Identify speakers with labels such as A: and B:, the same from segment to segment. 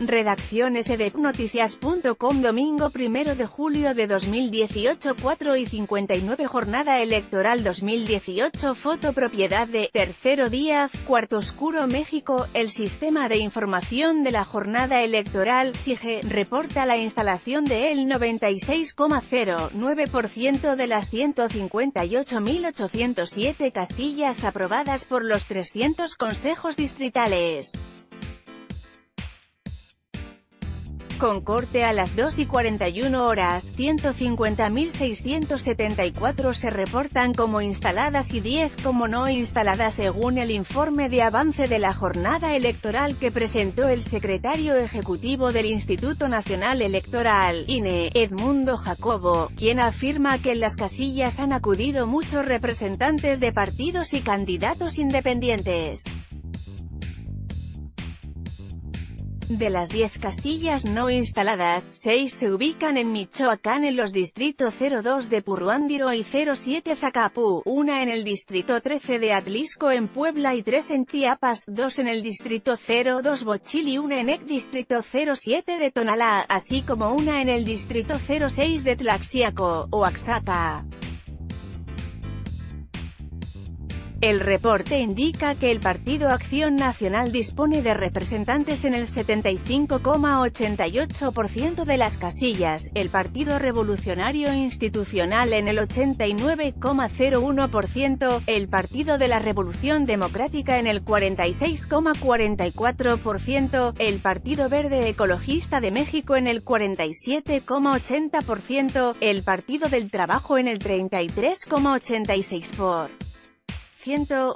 A: Redacción sdnoticias.com Domingo 1 de julio de 2018 4 y 59 Jornada Electoral 2018 Foto propiedad de Tercero Díaz, Cuarto Oscuro México El Sistema de Información de la Jornada Electoral SIGE reporta la instalación de el 96,09% de las 158.807 casillas aprobadas por los 300 consejos distritales. Con corte a las 2 y 41 horas, 150.674 se reportan como instaladas y 10 como no instaladas según el informe de avance de la jornada electoral que presentó el secretario ejecutivo del Instituto Nacional Electoral, INE, Edmundo Jacobo, quien afirma que en las casillas han acudido muchos representantes de partidos y candidatos independientes. De las 10 casillas no instaladas, 6 se ubican en Michoacán en los distritos 02 de Purruándiro y 07 Zacapú, una en el distrito 13 de Atlisco en Puebla y 3 en Chiapas, 2 en el distrito 02 Bochil y una en el distrito 07 de Tonalá, así como una en el distrito 06 de Tlaxiaco, Oaxaca. El reporte indica que el Partido Acción Nacional dispone de representantes en el 75,88% de las casillas, el Partido Revolucionario Institucional en el 89,01%, el Partido de la Revolución Democrática en el 46,44%, el Partido Verde Ecologista de México en el 47,80%, el Partido del Trabajo en el 33,86%.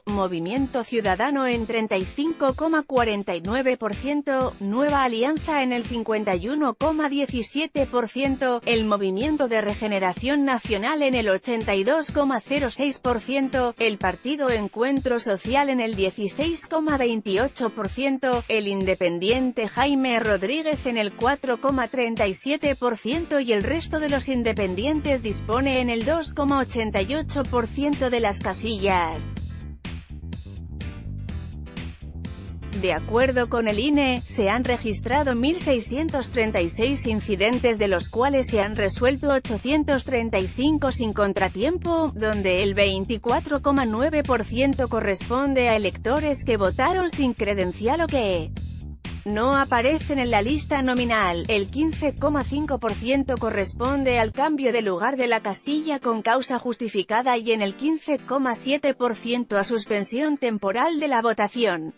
A: Movimiento Ciudadano en 35,49%, Nueva Alianza en el 51,17%, el Movimiento de Regeneración Nacional en el 82,06%, el Partido Encuentro Social en el 16,28%, el Independiente Jaime Rodríguez en el 4,37% y el resto de los independientes dispone en el 2,88% de las casillas. De acuerdo con el INE, se han registrado 1.636 incidentes de los cuales se han resuelto 835 sin contratiempo, donde el 24,9% corresponde a electores que votaron sin credencial o que no aparecen en la lista nominal, el 15,5% corresponde al cambio de lugar de la casilla con causa justificada y en el 15,7% a suspensión temporal de la votación.